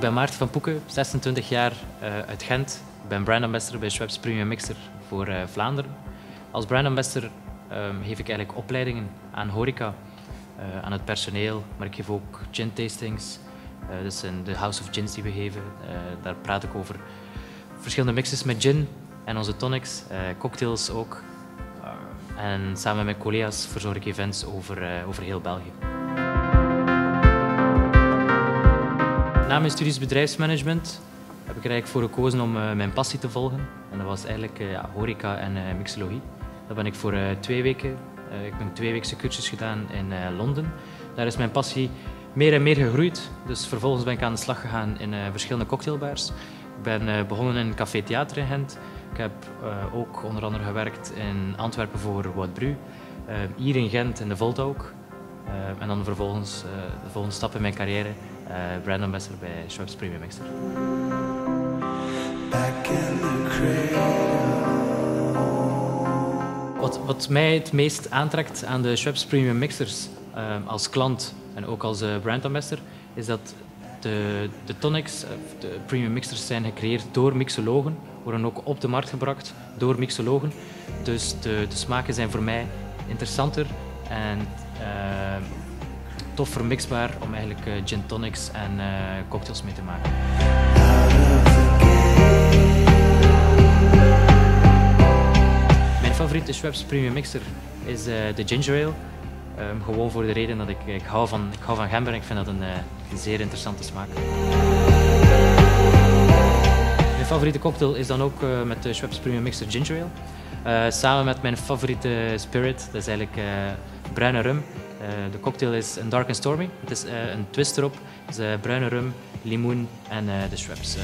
Ik ben Maarten van Poeken, 26 jaar uh, uit Gent. Ik ben brand ambassador bij Schweppes Premium Mixer voor uh, Vlaanderen. Als brand ambassador um, geef ik eigenlijk opleidingen aan horeca, uh, aan het personeel, maar ik geef ook gin tastings. dus in de House of Gins die we geven, daar praat ik over verschillende mixes met gin en onze tonics, cocktails ook. en samen met collega's verzorg ik events over, over heel België. Na mijn studies bedrijfsmanagement heb ik er eigenlijk voor gekozen om uh, mijn passie te volgen. En dat was eigenlijk uh, ja, horeca en uh, mixologie. Dat ben ik voor twee weken. ik heb een tweeweekse cursus gedaan in Londen. Daar is mijn passie meer en meer gegroeid. Dus vervolgens ben ik aan de slag gegaan in verschillende cocktailbars. Ik ben begonnen in een café theater in Gent. Ik heb ook onder andere gewerkt in Antwerpen voor Wout Bru. hier in Gent in de Volt ook. En dan vervolgens de volgende stap in mijn carrière uh, brand ambassador bij Schweppes Premium Mixer. Wat, wat mij het meest aantrekt aan de Schweppes Premium Mixers uh, als klant en ook als uh, is dat de, de tonics, de premium mixers, zijn gecreëerd door mixologen, worden ook op de markt gebracht door mixologen. Dus de, de smaken zijn voor mij interessanter en tof vermixbaar om eigenlijk uh, gin tonics en uh, cocktails mee te maken. Mijn favoriete Schweppes Premium Mixer is de Ginger Ale. Um, gewoon voor de reden dat ik, ik, hou, van, ik hou van gember en ik vind dat een, een zeer interessante smaak. Mijn favoriete cocktail is dan ook met de Schweppes Premium Mixer Ginger Ale. samen met mijn favoriete spirit, dat is eigenlijk bruine rum. Eh, de cocktail is een Dark and Stormy. Het is eh, een twist erop. Is, bruine rum, limoen en de Schweppes.